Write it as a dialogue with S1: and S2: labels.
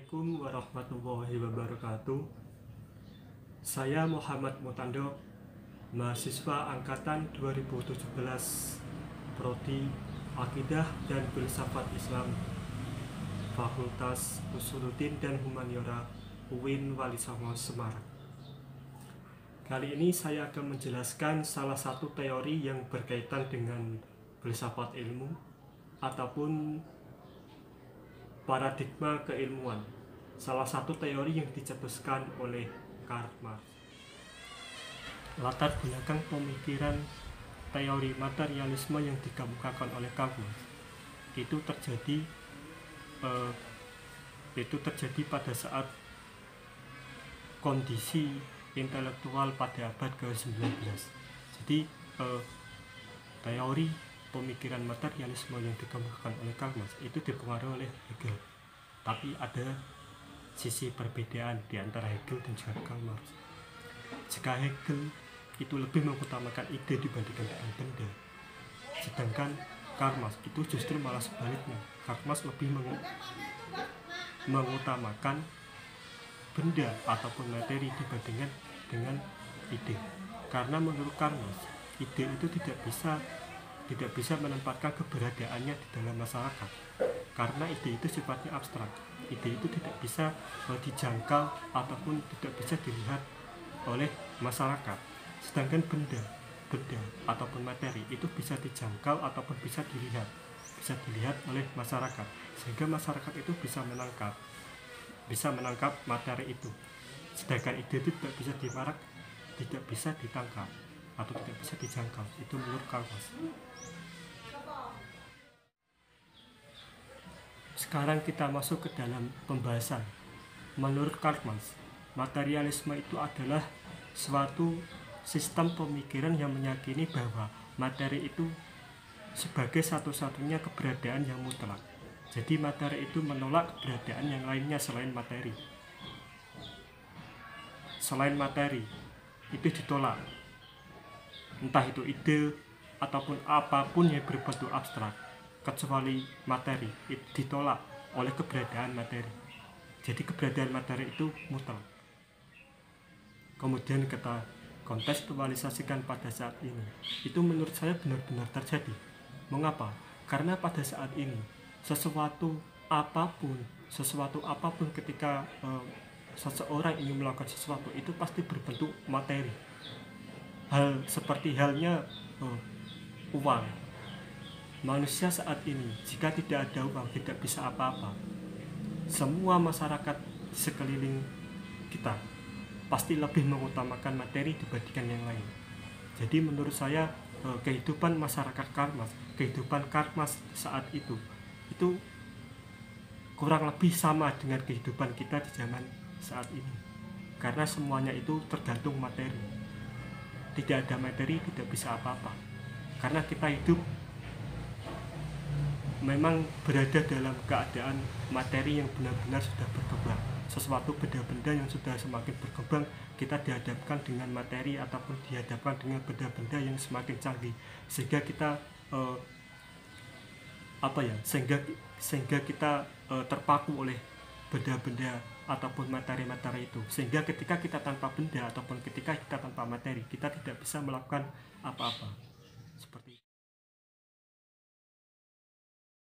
S1: Assalamualaikum warahmatullahi wabarakatuh. Saya Muhammad Mutando, mahasiswa angkatan 2017 Prodi Akidah dan Filsafat Islam Fakultas Usuluddin dan Humaniora UIN Wali Songo Semarang. Kali ini saya akan menjelaskan salah satu teori yang berkaitan dengan filsafat ilmu ataupun paradigma keilmuan. Salah satu teori yang dicetuskan oleh Karl Marx. Latar belakang pemikiran teori materialisme yang dikemukakan oleh Karl Marx itu terjadi eh, itu terjadi pada saat kondisi intelektual pada abad ke-19. Jadi eh, teori pemikiran materialisme yang dikemukakan oleh Karl Marx itu dipengaruhi oleh Hegel. Tapi ada sisi perbedaan di antara Hegel dan Karl Marx. Jika Hegel itu lebih mengutamakan ide dibandingkan dengan benda, sedangkan Karl Marx itu justru malah sebaliknya. Karl Marx lebih mengu mengutamakan benda ataupun materi dibandingkan dengan ide. Karena menurut Karl Marx, ide itu tidak bisa tidak bisa menempatkan keberadaannya di dalam masyarakat karena ide itu sifatnya abstrak ide itu tidak bisa uh, dijangkau ataupun tidak bisa dilihat oleh masyarakat. Sedangkan benda benda ataupun materi itu bisa dijangkau ataupun bisa dilihat bisa dilihat oleh masyarakat sehingga masyarakat itu bisa menangkap bisa menangkap materi itu. Sedangkan ide itu tidak bisa dimarak tidak bisa ditangkap atau tidak bisa dijangkau. Itu menurut Karl sekarang kita masuk ke dalam pembahasan. Menurut Karl Marx materialisme itu adalah suatu sistem pemikiran yang meyakini bahwa materi itu sebagai satu-satunya keberadaan yang mutlak. Jadi materi itu menolak keberadaan yang lainnya selain materi. Selain materi itu ditolak. Entah itu ide ataupun apa pun yang berbentuk abstrak kecuali materi itu ditolak oleh keberadaan materi. Jadi keberadaan materi itu mutlak. Kemudian kita kontekstualisasikan pada saat ini. Itu menurut saya benar-benar terjadi. Mengapa? Karena pada saat ini sesuatu apa pun sesuatu apa pun ketika eh, seseorang ingin melakukan sesuatu itu pasti berbentuk materi. Hal seperti halnya oh, uang manusia saat ini jika tidak ada uang tidak bisa apa-apa. Semua masyarakat sekeliling kita pasti lebih mengutamakan materi dibandingkan yang lain. Jadi menurut saya eh, kehidupan masyarakat karmas kehidupan karmas saat itu itu kurang lebih sama dengan kehidupan kita di zaman saat ini. Karena semuanya itu tergantung materi. Tidak ada materi tidak bisa apa-apa. Karena kita hidup memang berada dalam keadaan materi yang benar-benar sudah berkembang. Sesuatu benda-benda yang sudah semakin berkembang kita dihadapkan dengan materi ataupun dihadapkan dengan benda-benda yang semakin canggih. Sehingga kita eh, apa ya sehingga sehingga kita eh, terpaku oleh benda-benda ataupun materi-materi itu. Sehingga ketika kita tanpa benda ataupun ketika kita tanpa materi kita tidak bisa melakukan apa-apa